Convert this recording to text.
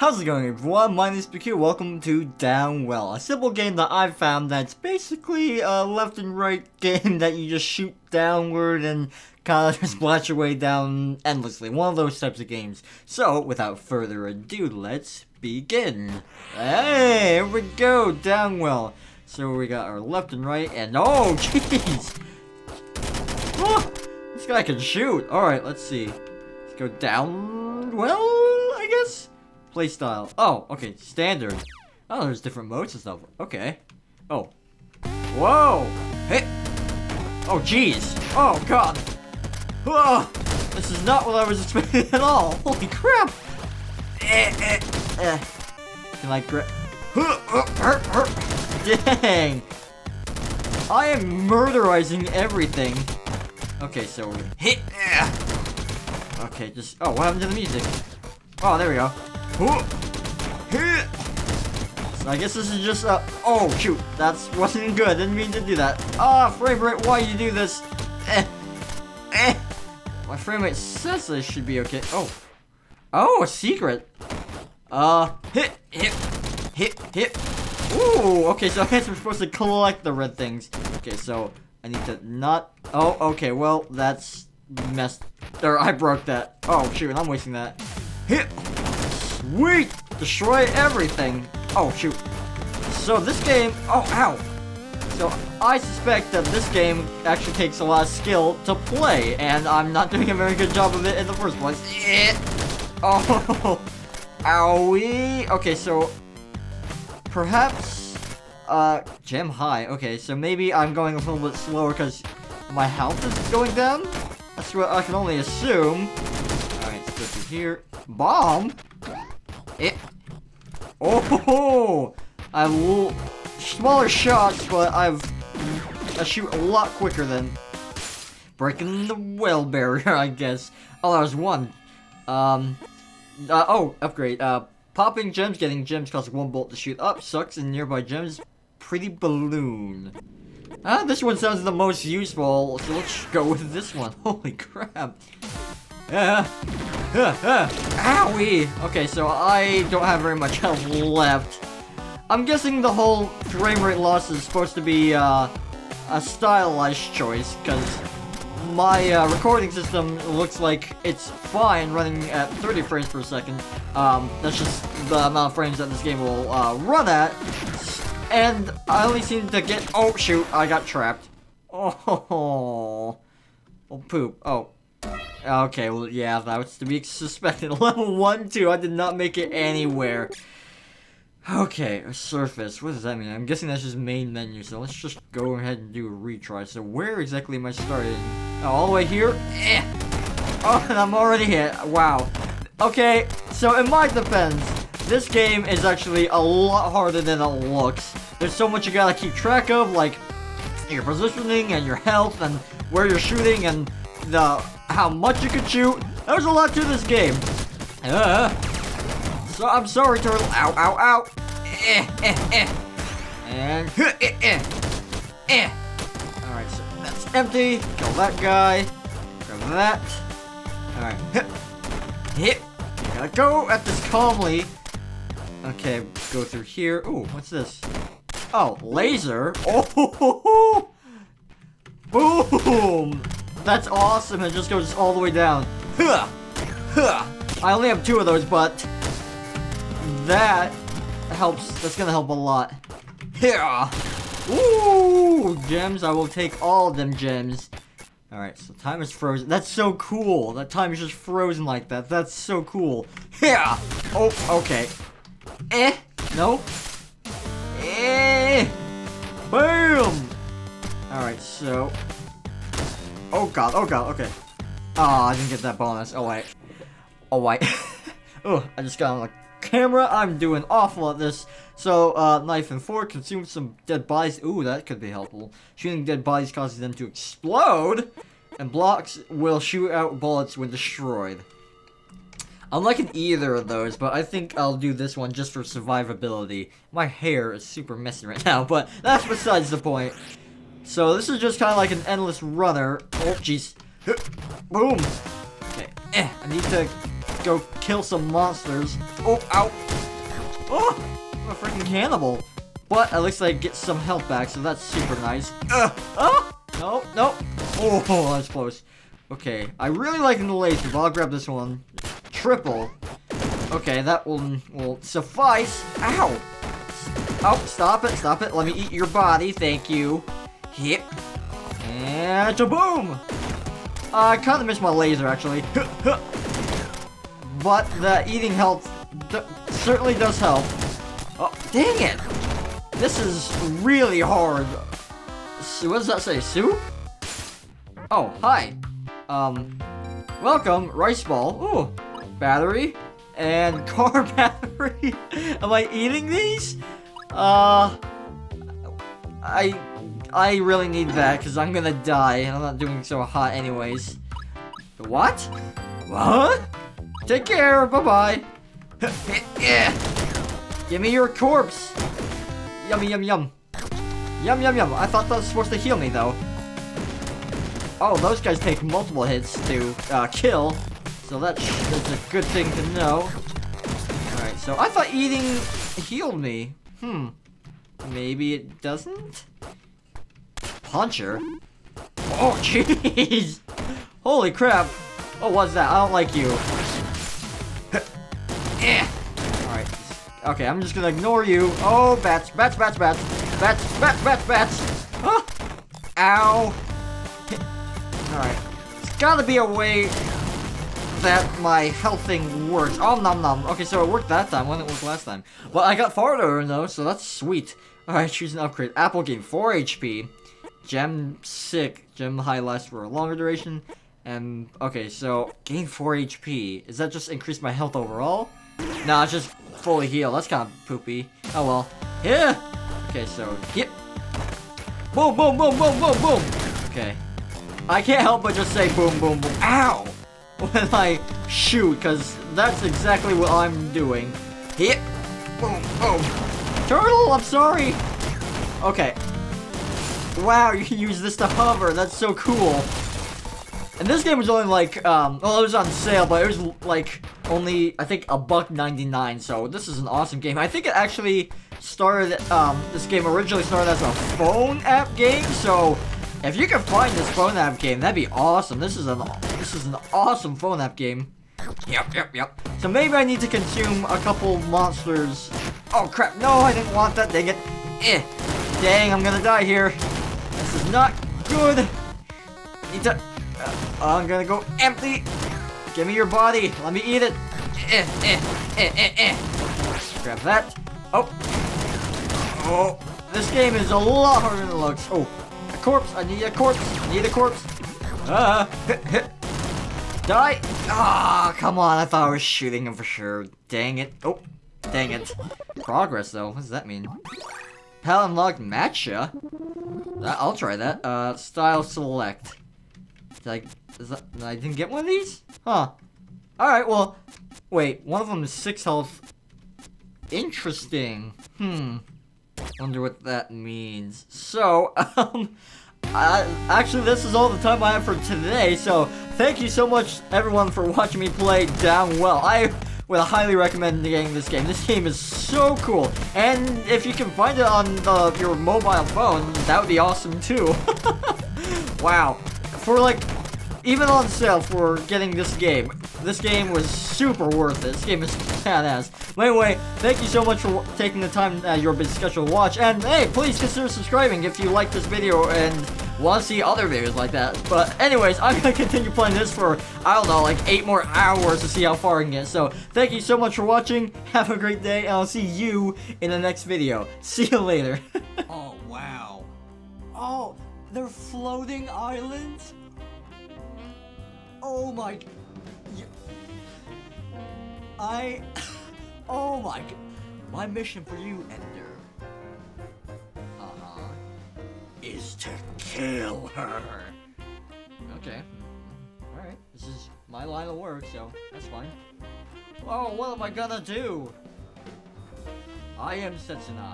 How's it going everyone? My name is McQ, welcome to Downwell, a simple game that I've found that's basically a left and right game that you just shoot downward and kind of splash your way down endlessly. One of those types of games. So, without further ado, let's begin. Hey, here we go, Downwell. So we got our left and right, and oh, jeez! Oh, this guy can shoot. Alright, let's see. Let's go down, well, I guess? Playstyle. Oh, okay, standard. Oh, there's different modes and stuff. Okay. Oh. Whoa! Hey! Oh, jeez! Oh, God! Whoa! This is not what I was expecting at all! Holy crap! Eh, eh, eh. Can I grab... Dang! I am murderizing everything. Okay, so hit. Okay, just. Oh, what happened to the music? Oh, there we go. So I guess this is just uh Oh shoot, that's wasn't good. Didn't mean to do that. Ah, oh, frame rate. Why you do this? Eh. Eh. My frame rate says this should be okay. Oh. Oh, a secret. Uh, hit, hit, hit, hit. Ooh, okay, so I guess we're supposed to collect the red things. Okay, so I need to not... Oh, okay, well, that's messed... Or I broke that. Oh, shoot, I'm wasting that. Hit! Sweet! Destroy everything! Oh, shoot. So this game... Oh, ow! So I suspect that this game actually takes a lot of skill to play, and I'm not doing a very good job of it in the first place. Yeah. Oh! Owie! Okay, so... Perhaps uh, gem high. Okay, so maybe I'm going a little bit slower because my health is going down? That's what I can only assume. Alright, let's go through here. Bomb? It. Oh! I will smaller shots, but I've I shoot a lot quicker than breaking the well barrier, I guess. Oh, that was one. Um. Uh, oh, upgrade. Uh, popping gems, getting gems costs one bolt to shoot up. Sucks in nearby gems pretty balloon. Ah, this one sounds the most useful, so let's go with this one. Holy crap. Uh, uh, owie! Okay, so I don't have very much health left. I'm guessing the whole frame rate loss is supposed to be uh, a stylized choice, because my uh, recording system looks like it's fine running at 30 frames per second. Um, that's just the amount of frames that this game will uh, run at. And I only seem to get- Oh, shoot, I got trapped. Oh, oh poop. Oh. Okay, well, yeah, that was to be suspected. Level 1, 2, I did not make it anywhere. Okay, surface. What does that mean? I'm guessing that's just main menu, so let's just go ahead and do a retry. So where exactly am I starting? Oh, all the way here? Eh. Oh, and I'm already hit. Wow. Okay, so in my defense, this game is actually a lot harder than it looks. There's so much you gotta keep track of, like your positioning and your health and where you're shooting and the how much you can shoot. There's a lot to this game. Uh, so I'm sorry, turtle. Ow, ow, ow. Eh, eh, eh. And. All right, so that's empty. Kill that guy. Grab that. All right. Hit. Hit. Gotta go at this calmly. Okay, go through here. Ooh, what's this? Oh, laser? Oh, boom! That's awesome. It just goes all the way down. Huh. Huh. I only have two of those, but that helps. That's gonna help a lot. Here. Ooh, gems. I will take all of them gems. Alright, so time is frozen. That's so cool. That time is just frozen like that. That's so cool. Yeah. Oh, okay. Eh. No. Eh. Boom. Alright, so. Oh god, oh god, okay. Oh, I didn't get that bonus. Oh wait. Oh wait. oh, I just got on the camera. I'm doing awful at this. So, uh, knife and fork, consume some dead bodies. Ooh, that could be helpful. Shooting dead bodies causes them to explode. And blocks will shoot out bullets when destroyed. I'm liking either of those, but I think I'll do this one just for survivability. My hair is super messy right now, but that's besides the point. So this is just kind of like an endless runner. Oh, jeez. Boom. Okay. Eh, I need to go kill some monsters. Oh, ow. Oh, I'm a freaking cannibal. But at least I get some health back, so that's super nice. Ugh. Oh, no, no. Oh, that's close. Okay, I really like the laser, but I'll grab this one. Triple. Okay, that one will suffice. Ow! Oh, stop it, stop it. Let me eat your body, thank you. Hit. And boom! I kind of missed my laser, actually. but the eating health certainly does help. Oh, dang it! This is really hard. What does that say? Soup? Oh, hi. Um, welcome, rice ball. Ooh, battery and car battery. Am I eating these? Uh, I, I really need that because I'm gonna die and I'm not doing so hot anyways. What? What? Take care. Bye bye. yeah. Give me your corpse. Yummy, yum, yum. Yum, yum, yum. I thought that was supposed to heal me, though. Oh, those guys take multiple hits to uh, kill. So that's, that's a good thing to know. Alright, so I thought eating healed me. Hmm. Maybe it doesn't? Puncher? Oh, jeez! Holy crap! Oh, what's that? I don't like you. Eh. Alright. Okay, I'm just gonna ignore you. Oh, bats, bats, bats, bats. Bats, bats, bats, bats. Ow. Alright. There's gotta be a way that my health thing works. Oh, nom nom. Okay, so it worked that time. When it worked last time. Well, I got farther though, so that's sweet. Alright, choose an upgrade. Apple gain 4 HP. Gem sick. Gem high lasts for a longer duration. And, okay, so, gain 4 HP. Is that just increase my health overall? Nah, it's just fully heal. That's kind of poopy. Oh well. Yeah! Okay, so, hit. Boom, boom, boom, boom, boom, boom! Okay. I can't help but just say boom, boom, boom. Ow! When I shoot, because that's exactly what I'm doing. Hit. Boom, boom. Turtle, I'm sorry! Okay. Wow, you can use this to hover. That's so cool. And this game was only like, um, well, it was on sale, but it was like only, I think, a buck 99. So this is an awesome game. I think it actually started, um, this game originally started as a phone app game. So if you can find this phone app game, that'd be awesome. This is an, this is an awesome phone app game. Yep, yep, yep. So maybe I need to consume a couple monsters. Oh crap, no, I didn't want that, dang it. Eh. Dang, I'm gonna die here. This is not good. Need to uh, I'm gonna go empty. Give me your body. Let me eat it. Eh, eh, eh, eh, eh. Grab that. Oh. Oh. This game is a lot harder than it looks. Oh. A corpse. I need a corpse. I need a corpse. Ah. Die. Ah, come on. I thought I was shooting him for sure. Dang it. Oh. Dang it. Progress, though. What does that mean? Pal unlocked matcha? I'll try that. Uh, style select. Like, that, I didn't get one of these? Huh. Alright, well, wait, one of them is 6 health. Interesting. Hmm. Wonder what that means. So, um, I, actually, this is all the time I have for today, so thank you so much, everyone, for watching me play Downwell. I would highly recommend getting this game. This game is so cool, and if you can find it on the, your mobile phone, that would be awesome, too. wow for like, even on sale for getting this game. This game was super worth it. This game is badass. But anyway, thank you so much for taking the time out of your busy schedule to watch. And hey, please consider subscribing if you like this video and want to see other videos like that. But anyways, I'm going to continue playing this for, I don't know, like 8 more hours to see how far I can get. So, thank you so much for watching. Have a great day, and I'll see you in the next video. See you later. oh, wow. Oh, they're floating islands? Oh my... I... Oh my... My mission for you, Ender, is to kill her. Okay. Alright, this is my line of work, so that's fine. Oh, what am I gonna do? I am Setsuna.